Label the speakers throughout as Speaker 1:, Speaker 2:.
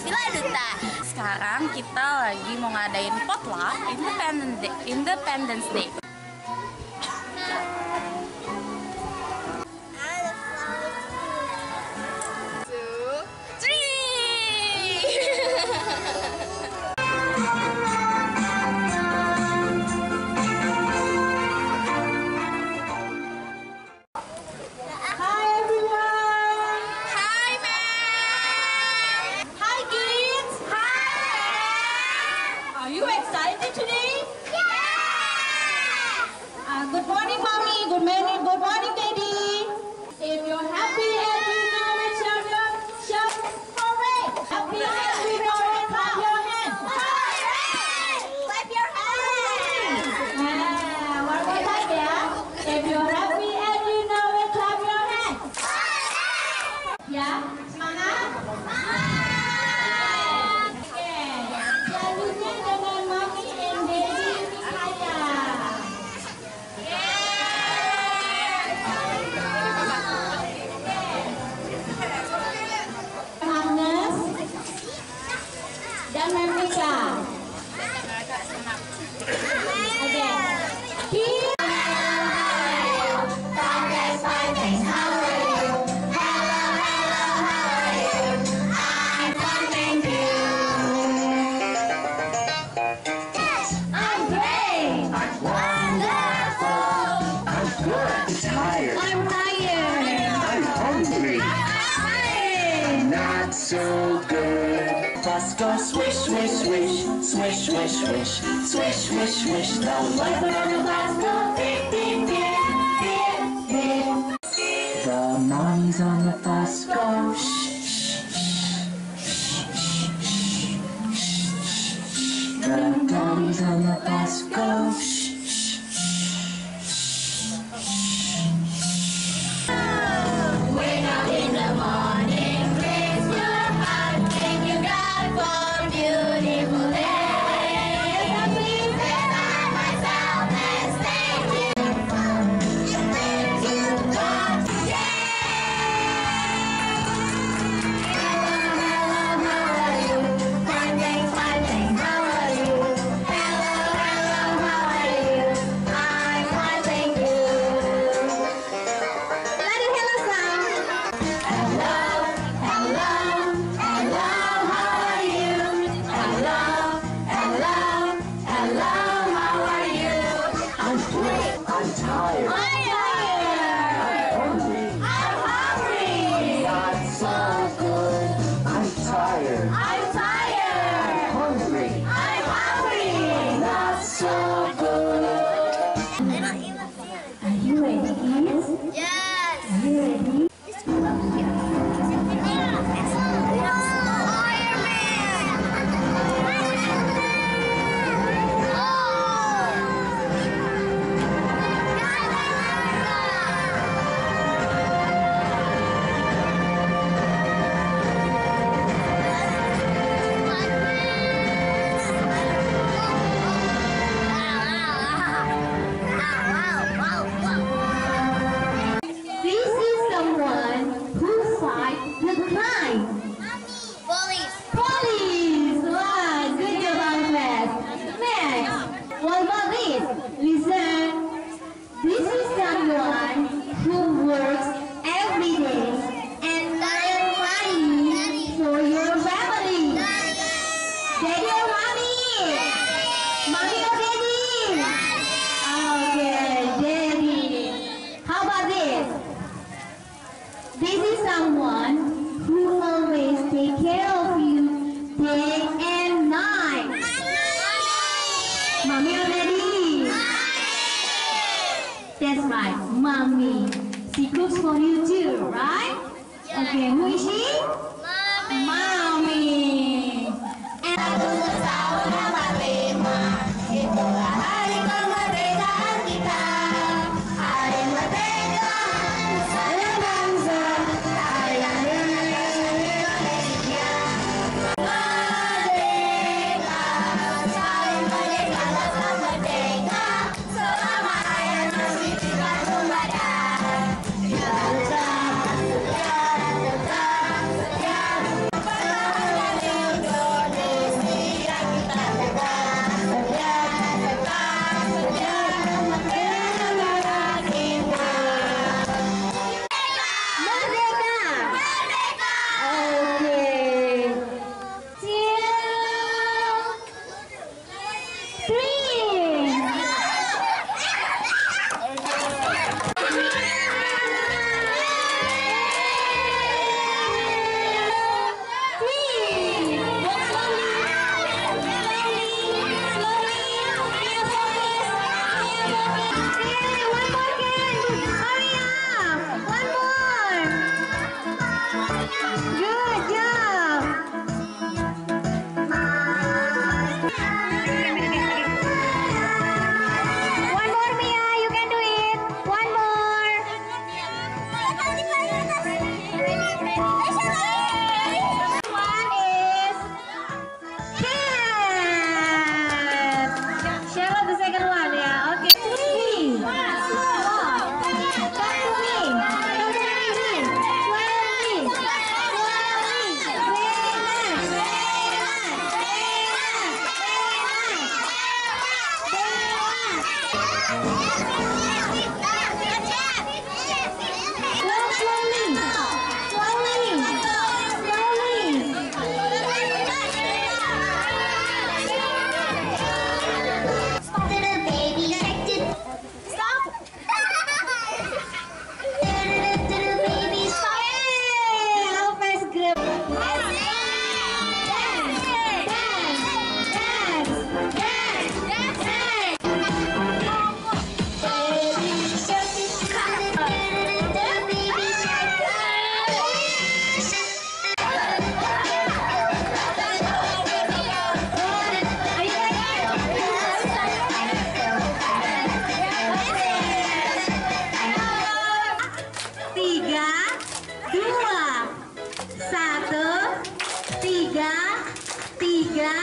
Speaker 1: Villa Duta.
Speaker 2: Sekarang kita lagi mau ngadain potluck Independence Day. Independence Day.
Speaker 3: so good. Bus Costco swish, swish, swish, swish, swish, swish, swish, swish, swish. The we on the bus Costco. Beep, beep, beep, beep, beep. The mommy's on the Costco. Shh, shh, shh, shh, shh. The daddy's on the Costco. Shh.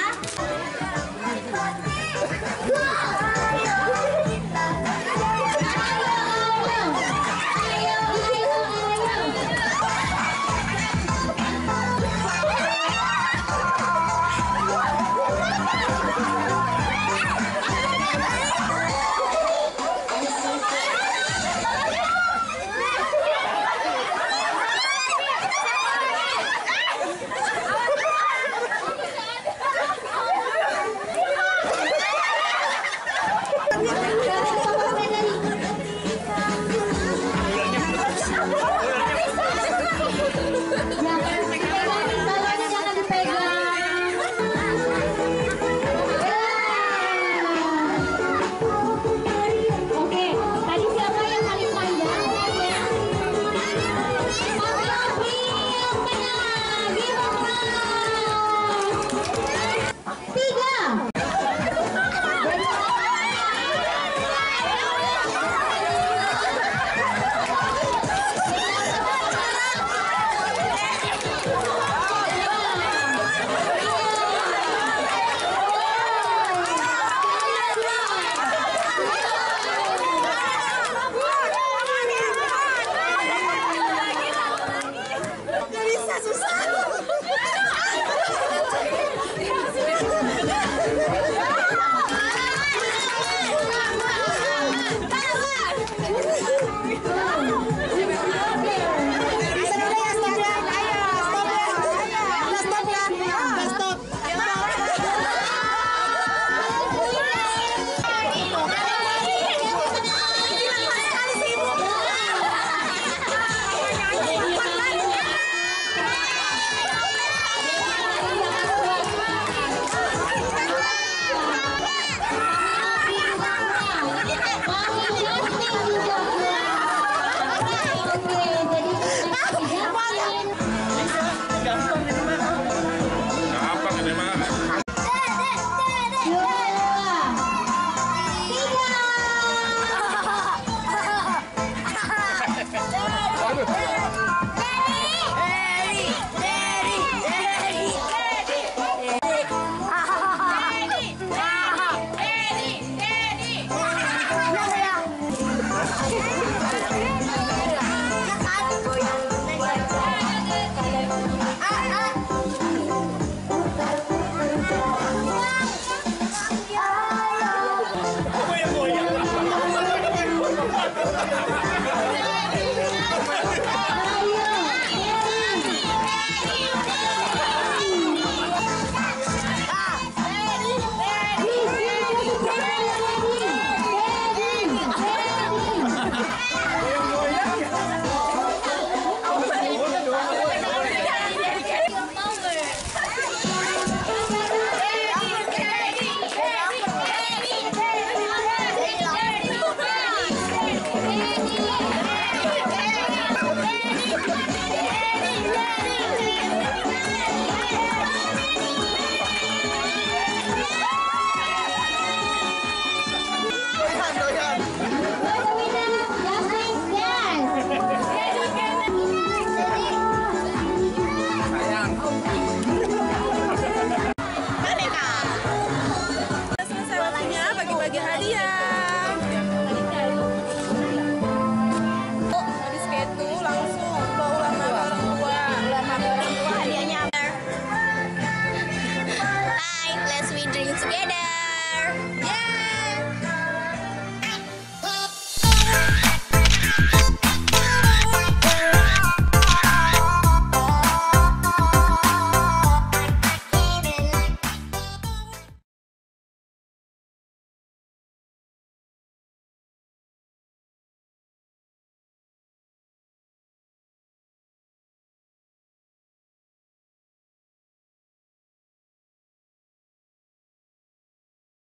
Speaker 3: คะ